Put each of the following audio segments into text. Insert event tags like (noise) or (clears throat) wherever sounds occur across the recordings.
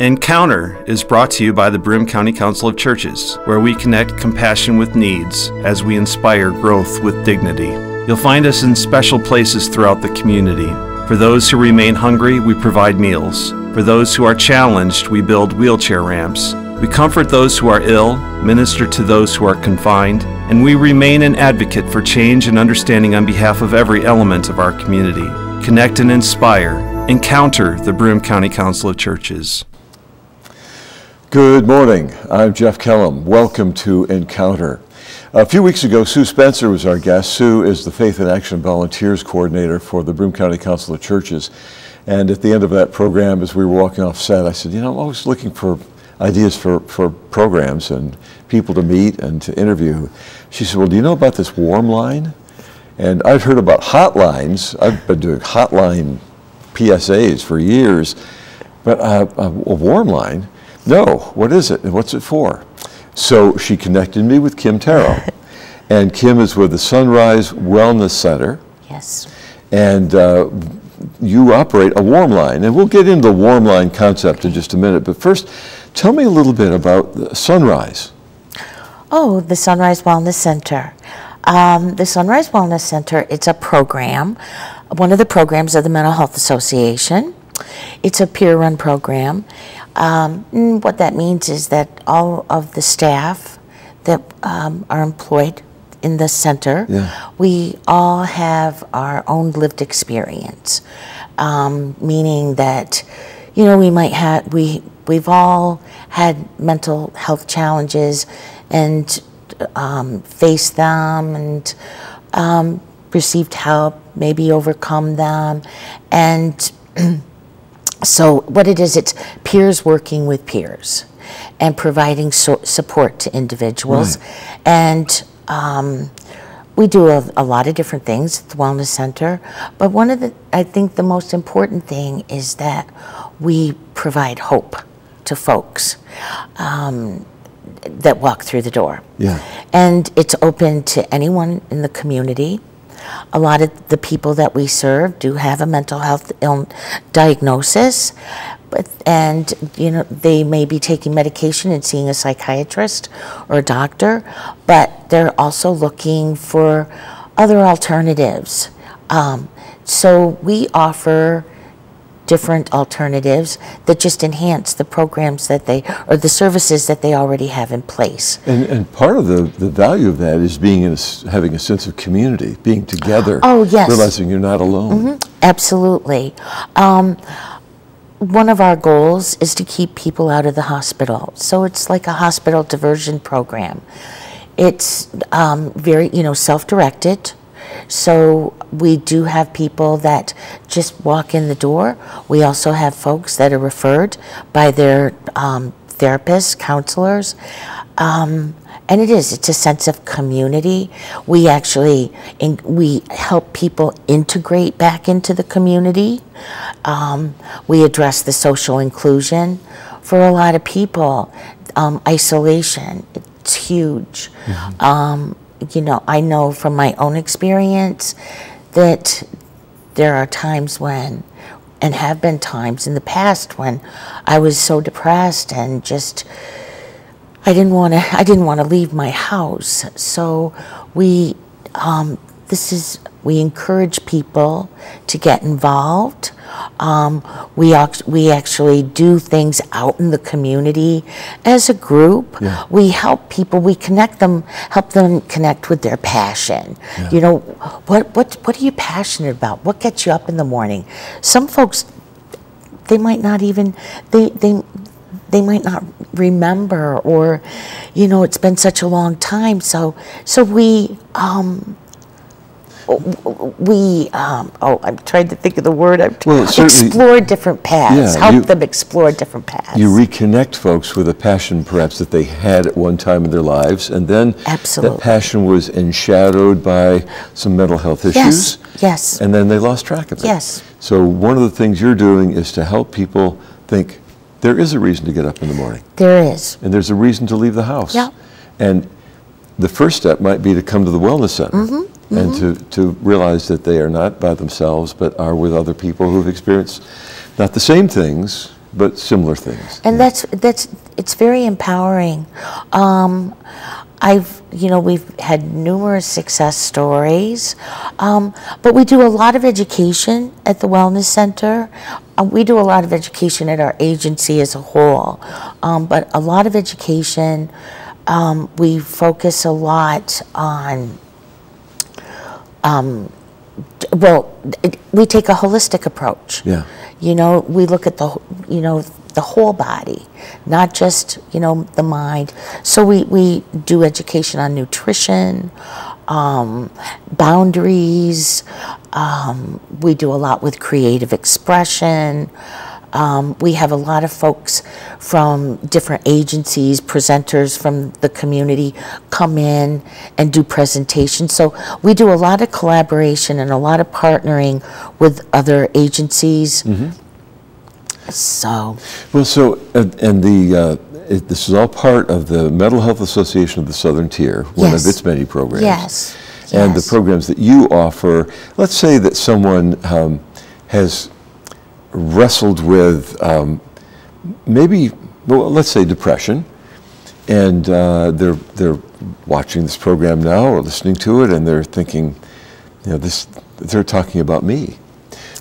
Encounter is brought to you by the Broome County Council of Churches, where we connect compassion with needs as we inspire growth with dignity. You'll find us in special places throughout the community. For those who remain hungry, we provide meals. For those who are challenged, we build wheelchair ramps. We comfort those who are ill, minister to those who are confined, and we remain an advocate for change and understanding on behalf of every element of our community. Connect and inspire. Encounter the Broome County Council of Churches. Good morning. I'm Jeff Kellam. Welcome to Encounter. A few weeks ago, Sue Spencer was our guest. Sue is the Faith in Action Volunteers Coordinator for the Broome County Council of Churches. And at the end of that program, as we were walking off set, I said, you know, I'm always looking for ideas for, for programs and people to meet and to interview. She said, well, do you know about this warm line? And I've heard about hotlines. I've been doing hotline PSAs for years, but uh, a warm line, no, what is it and what's it for? So she connected me with Kim Taro. (laughs) and Kim is with the Sunrise Wellness Center. Yes. And uh, you operate a warm line. And we'll get into the warm line concept in just a minute. But first, tell me a little bit about Sunrise. Oh, the Sunrise Wellness Center. Um, the Sunrise Wellness Center, it's a program, one of the programs of the Mental Health Association. It's a peer-run program. Um, what that means is that all of the staff that um, are employed in the center, yeah. we all have our own lived experience, um, meaning that, you know, we might have, we, we've all had mental health challenges and um, faced them and um, received help, maybe overcome them. And (clears throat) So what it is, it's peers working with peers and providing so support to individuals. Right. And um, we do a, a, lot of different things at the Wellness Center, but one of the, I think the most important thing is that we provide hope to folks um, that walk through the door. Yeah. And it's open to anyone in the community. A lot of the people that we serve do have a mental health diagnosis, but, and you know they may be taking medication and seeing a psychiatrist or a doctor, but they're also looking for other alternatives. Um, so we offer different alternatives that just enhance the programs that they, or the services that they already have in place. And, and part of the, the value of that is being in a, having a sense of community, being together. Oh, yes. Realizing you're not alone. Mm -hmm. Absolutely. Um, one of our goals is to keep people out of the hospital. So it's like a hospital diversion program. It's um, very, you know, self-directed. So we do have people that just walk in the door. We also have folks that are referred by their um, therapists, counselors. Um, and it is, it's a sense of community. We actually, in, we help people integrate back into the community. Um, we address the social inclusion. For a lot of people, um, isolation, it's huge. Mm -hmm you know, I know from my own experience that there are times when, and have been times in the past when I was so depressed and just, I didn't want to, I didn't want to leave my house. So we, um, this is, we encourage people to get involved. Um, we, we actually do things out in the community as a group. Yeah. We help people, we connect them, help them connect with their passion. Yeah. You know, what, what, what are you passionate about? What gets you up in the morning? Some folks, they might not even, they, they, they might not remember or, you know, it's been such a long time. So, so we, um, we, um, oh, I'm trying to think of the word. I've well, explore different paths, yeah, help you, them explore different paths. You reconnect folks with a passion perhaps that they had at one time in their lives, and then Absolutely. that passion was enshadowed by some mental health issues. Yes, yes. And then they lost track of it. Yes. So one of the things you're doing is to help people think there is a reason to get up in the morning. There is. And there's a reason to leave the house. Yeah. And the first step might be to come to the wellness center. Mm -hmm and to, to realize that they are not by themselves, but are with other people who've experienced not the same things, but similar things. And that's that's it's very empowering. Um, I've you know we've had numerous success stories, um, but we do a lot of education at the wellness center. Uh, we do a lot of education at our agency as a whole, um, but a lot of education. Um, we focus a lot on well, it, we take a holistic approach. Yeah. You know, we look at the, you know, the whole body, not just, you know, the mind. So we, we do education on nutrition, um, boundaries. Um, we do a lot with creative expression. Um, we have a lot of folks from different agencies, presenters from the community come in and do presentations. So we do a lot of collaboration and a lot of partnering with other agencies. So, Well, so, and and the, uh, it- this is all part of the Mental Health Association of the Southern Tier, one of its many programs. yes. And the programs that you offer, let's say that someone um, has wrestled with um, maybe, well, let's say depression, and uh, they're, they're watching this program now or listening to it, and they're thinking, you know, this, they're talking about me.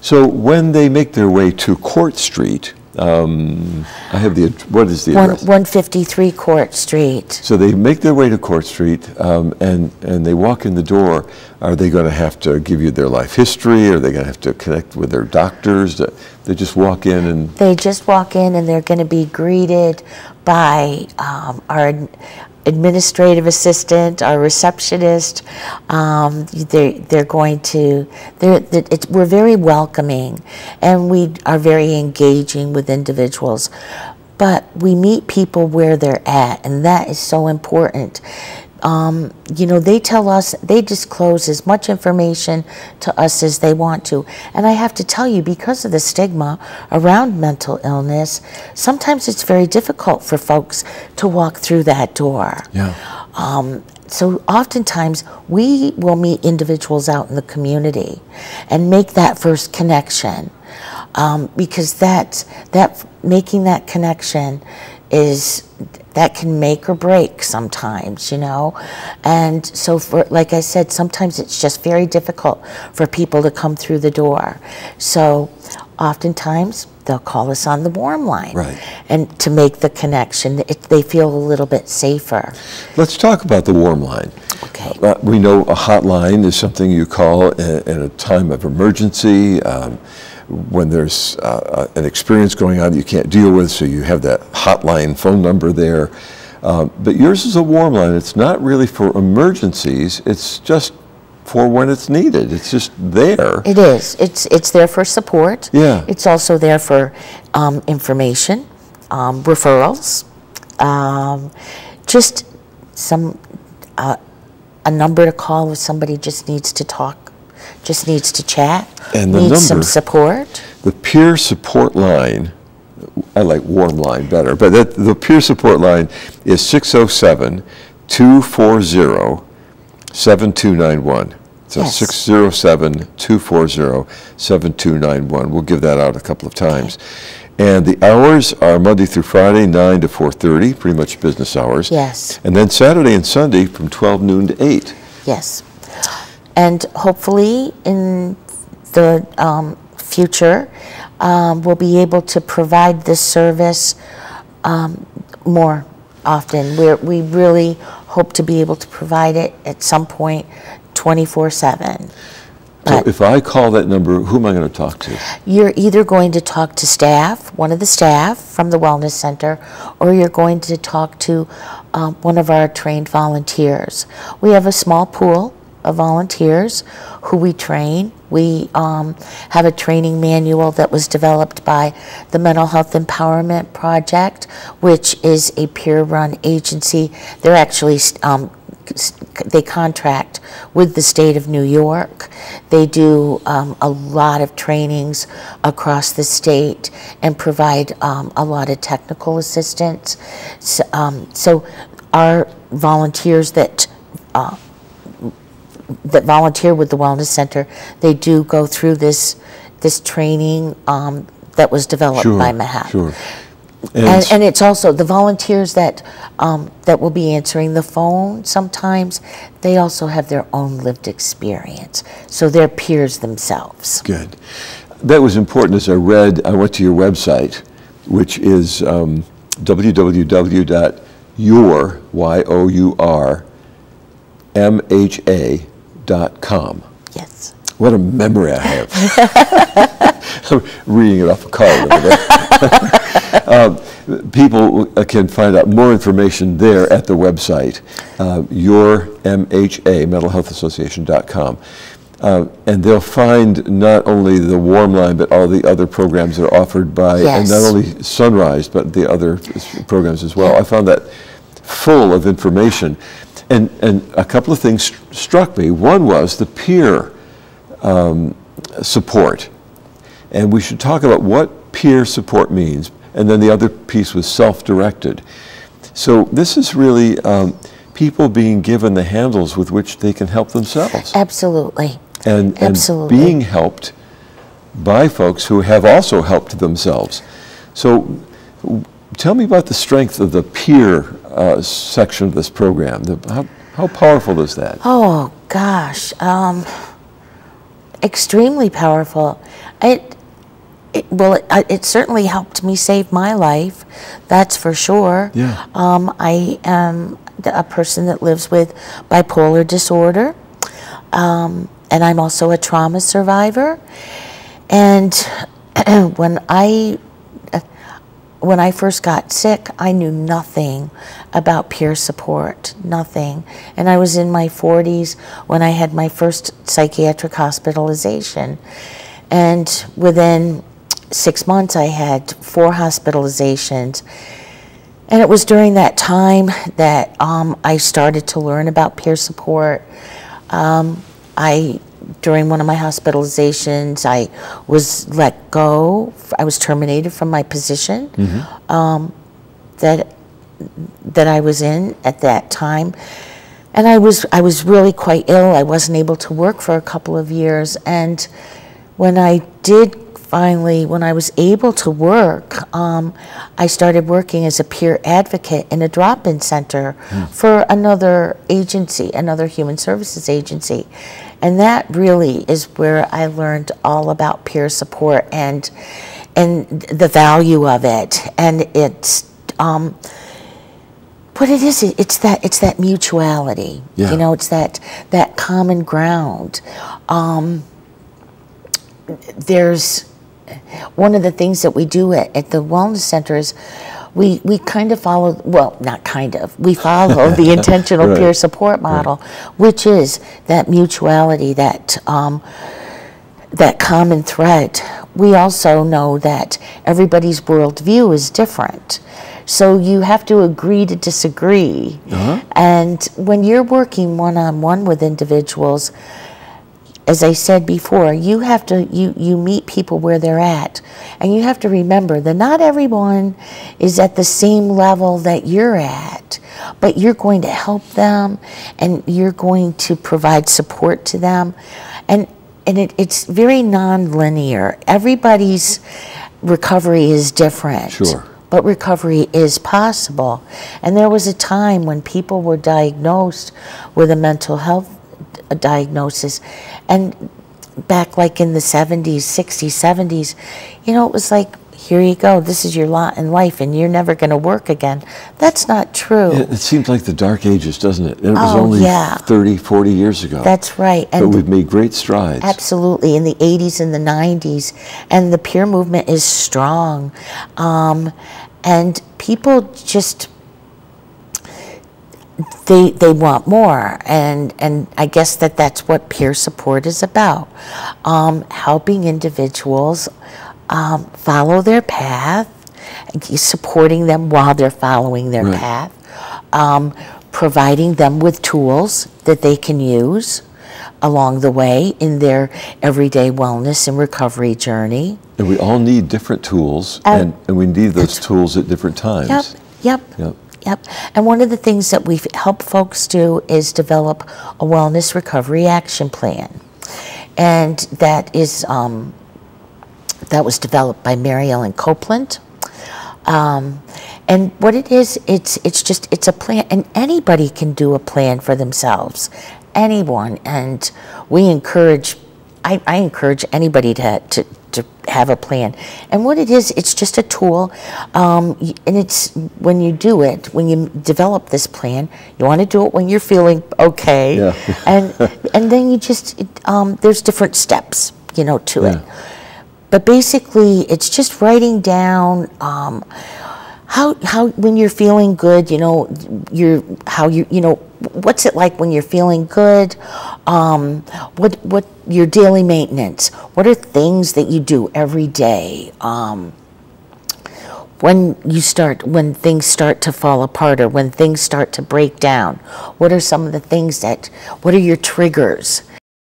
So when they make their way to Court Street, um, I have the, what is the One, address? 153 Court Street. So they make their way to Court Street um, and, and they walk in the door. Are they going to have to give you their life history? Are they going to have to connect with their doctors? They just walk in and, They just walk in and they're going to be greeted by um, our administrative assistant, our receptionist. Um, they, they're going to, they're, it's, we're very welcoming and we are very engaging with individuals. But we meet people where they're at, and that is so important um, you know, they tell us, they disclose as much information to us as they want to. And I have to tell you, because of the stigma around mental illness, sometimes it's very difficult for folks to walk through that door. yeah. Um, so oftentimes we will meet individuals out in the community and make that first connection um, because that that making that connection is that can make or break sometimes you know? And so for like i said sometimes it's just very difficult for people to come through the door. So oftentimes they'll call us on the warm line Right. and to make the connection. It, they feel a little bit safer. Let's talk about the warm line. okay. Uh, we know a hotline is something you call in, in a time of emergency, um, when there's uh, an experience going on that you can't deal with, so you have that hotline phone number there. Um, but yours is a warm line. It's not really for emergencies. It's just for when it's needed. It's just there. It is. It's it's there for support. Yeah. It's also there for um, information, um, referrals, um, just some uh, a number to call if somebody just needs to talk, just needs to chat, And needs some support. The peer support line, I like warm line better, but that, the peer support line is 607 240 7291. So Yes. 607 240 7291. We'll give that out a couple of times. And the hours are Monday through Friday, 9 to 4:30, pretty much business hours. Yes. And then Saturday and Sunday from 12 noon to 8. Yes. And hopefully in the um, future, um, we'll be able to provide this service um, more often. We're, we really hope to be able to provide it at some point 24 7. So if I call that number, who am I going to talk to? You're either going to talk to staff, one of the staff from the Wellness Center, or you're going to talk to um, one of our trained volunteers. We have a small pool of volunteers who we train. We um, have a training manual that was developed by the Mental Health Empowerment Project, which is a peer-run agency. They're actually um, they contract with the state of New York. They do um, a lot of trainings across the state and provide um, a lot of technical assistance. So, um, so our volunteers that uh, that volunteer with the Wellness Center, they do go through this this training. Um, that was developed Sure, by Mahab. Sure. And, and it's also the volunteers that um, that will be answering the phone. Sometimes they also have their own lived experience, so they're peers themselves. Good. That was important as I read, I went to your website, which is um, www.your, Y-O-U-R, Yes. What a memory I have. I'm (laughs) reading it off a card over there. (laughs) um, people can find out more information there at the website, uh, yourmha, mentalhealthassociation.com. Uh, and they'll find not only the warm line, but all the other programs that are offered by, and not only Sunrise, but the other programs as well. I found that full of information. And, and a couple of things st- struck me. One was the peer um, support. And we should talk about what peer support means. And then the other piece was self directed. So this is really um, people being given the handles with which they can help themselves Absolutely. and, and being helped by folks who have also helped themselves. So tell me about the strength of the peer uh, section of this program. The, how, how powerful is that? Oh gosh, um, extremely powerful. It, it well, it, it certainly helped me save my life. That's for sure. Yeah. Um, I am a person that lives with bipolar disorder, um, and I'm also a trauma survivor. And (clears throat) when I when I first got sick, I knew nothing about peer support, nothing. And I was in my 40s when I had my first psychiatric hospitalization. And within six months, I had four hospitalizations. And it was during that time that um, I started to learn about peer support. Um, I, during one of my hospitalizations, I was let go. I was terminated from my position um, that that I was in at that time, and I was I was really quite ill. I wasn't able to work for a couple of years, and when I did finally, when I was able to work, um, I started working as a peer advocate in a drop-in center for another agency, another human services agency. And that really is where I learned all about peer support and and the value of it. And it's um, what it is. It's that it's that mutuality. Yeah. You know, it's that that common ground. Um, there's one of the things that we do at, at the wellness center is we, we kind of follow, well, not kind of, we follow the (laughs) intentional Right. peer support model, which is that mutuality, that, um, that common thread. We also know that everybody's worldview is different. So you have to agree to disagree. And when you're working one on one with individuals, as I said before, you have to you you meet people where they're at, and you have to remember that not everyone is at the same level that you're at, but you're going to help them, and you're going to provide support to them, and and it, it's very non-linear. Everybody's recovery is different. Sure. But recovery is possible. And there was a time when people were diagnosed with a mental health d- diagnosis. And back like in the 70s, 60s, 70s, you know, it was like, here you go, this is your lot in life, and you're never going to work again. That's not true. It, it seems like the dark ages, doesn't it? It was Oh, only yeah. 30, 40 years ago. That's right. but And we've made great strides. Absolutely, in the 80s and the 90s. And the peer movement is strong. Um, and people just, they, they want more. And, and I guess that that's what peer support is about um, helping individuals um, follow their path, supporting them while they're following their Right. path, um, providing them with tools that they can use along the way in their everyday wellness and recovery journey. And we all need different tools, and, and we need those tools at different times. Yep, yep. Yep. Yep. And one of the things that we've helped folks do is develop a wellness recovery action plan. And that is um, that was developed by Mary Ellen Copeland. Um, and what it is, it's it's just it's a plan, and anybody can do a plan for themselves, anyone. And we encourage, I, I encourage anybody to, to to have a plan. And what it is, it's just a tool, um, and it's when you do it, when you develop this plan, you want to do it when you're feeling okay, Yeah. (laughs) and and then you just it, um, there's different steps, you know, to it. But basically, it's just writing down um, how how when you're feeling good, you know, you're how you you know what's it like when you're feeling good. Um, what what your daily maintenance? What are things that you do every day? Um, when you start when things start to fall apart or when things start to break down what are some of the things that what are your triggers